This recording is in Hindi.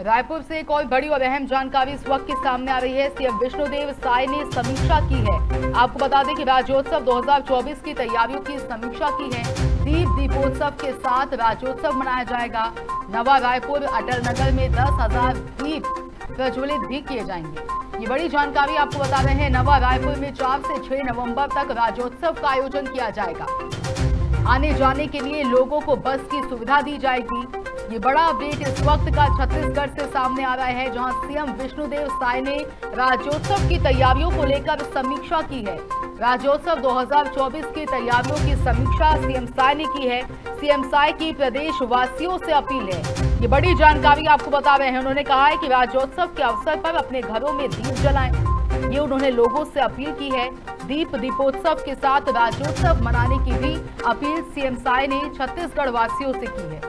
रायपुर से एक और बड़ी और अहम जानकारी इस वक्त की सामने आ रही है। सीएम विष्णुदेव साय ने समीक्षा की है। आपको बता दें कि राज्योत्सव 2024 की तैयारियों की समीक्षा की है। दीप दीपोत्सव के साथ राज्योत्सव मनाया जाएगा। नवा रायपुर अटल नगर में दस हज़ार दीप प्रज्वलित भी किए जाएँगे। ये बड़ी जानकारी आपको बता रहे हैं। नवा रायपुर में चार से छह नवंबर तक राज्योत्सव का आयोजन किया जाएगा। आने जाने के लिए लोगों को बस की सुविधा दी जाएगी। ये बड़ा अपडेट इस वक्त का छत्तीसगढ़ से सामने आ रहा है, जहाँ सीएम विष्णुदेव साय ने राज्योत्सव की तैयारियों को लेकर समीक्षा की है। राज्योत्सव 2024 की तैयारियों की समीक्षा सीएम साय ने की है। सीएम साय की प्रदेश वासियों से अपील है। ये बड़ी जानकारी आपको बता रहे हैं। उन्होंने कहा है कि राज्योत्सव के अवसर पर अपने घरों में दीप जलाएँ। ये उन्होंने लोगों से अपील की है। दीप दीपोत्सव के साथ राज्योत्सव मनाने की भी अपील सीएम साय ने छत्तीसगढ़ वासियों से की है।